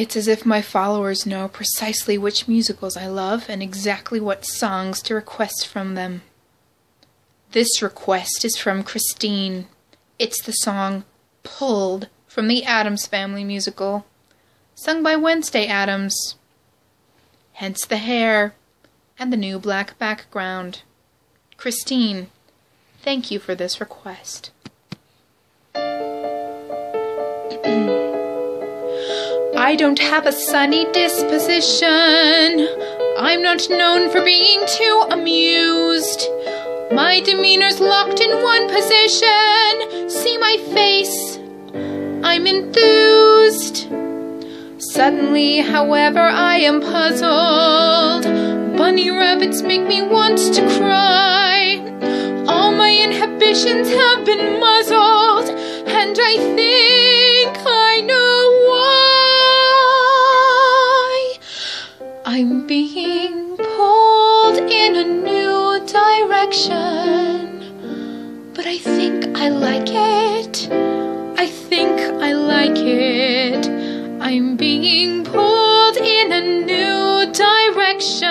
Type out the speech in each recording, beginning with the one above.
It's as if my followers know precisely which musicals I love and exactly what songs to request from them. This request is from Christine. It's the song Pulled from the Addams Family musical, sung by Wednesday Addams. Hence the hair and the new black background. Christine, thank you for this request. I don't have a sunny disposition. I'm not known for being too amused. My demeanor's locked in one position. See my face. I'm enthused. Suddenly, however, I am puzzled. Bunny rabbits make me want to cry. All my inhibitions have been muzzled, and I think being pulled in a new direction, but I think I like it. I think I like it. I'm being pulled in a new direction.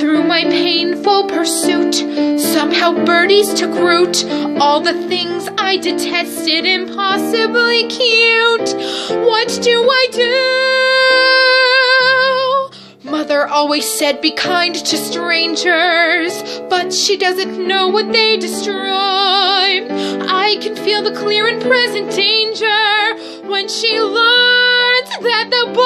Through my painful pursuit, somehow birdies took root. All the things I detested impossibly cute. What do I do? Mother always said be kind to strangers, but she doesn't know what they destroy. I can feel the clear and present danger when she learns that the boy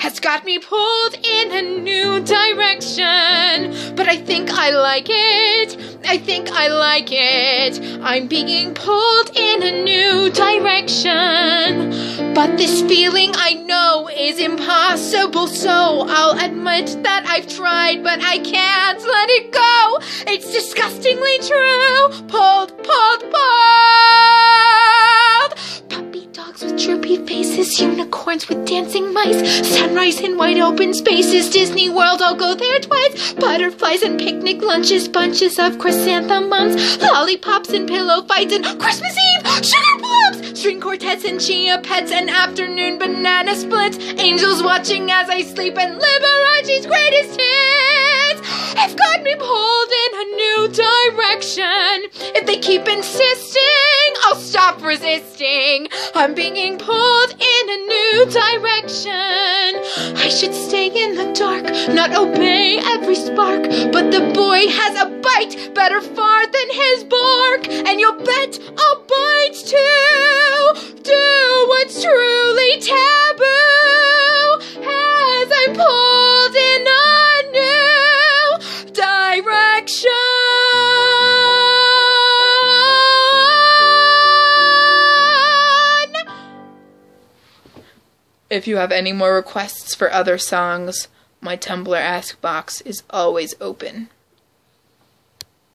has got me pulled in a new direction. But I think I like it. I think I like it. I'm being pulled in a new direction. But this feeling I know is impossible, so I'll admit that I've tried, but I can't let it go. It's disgustingly true. Pulled, pulled, pulled. Unicorns with dancing mice, sunrise in wide open spaces, Disney World, I'll go there twice. Butterflies and picnic lunches, bunches of chrysanthemums, lollipops and pillow fights, and Christmas Eve, sugar plums, string quartets and chia pets, and afternoon banana splits, angels watching as I sleep, and Liberace's greatest hits. Have got me pulled in a new direction. If they keep insisting, I'll stop resisting. I'm being pulled in new direction. I should stay in the dark, not obey every spark. But the boy has a bite better far than his bark. And you'll bet I'll bite too. If you have any more requests for other songs, my Tumblr Ask box is always open.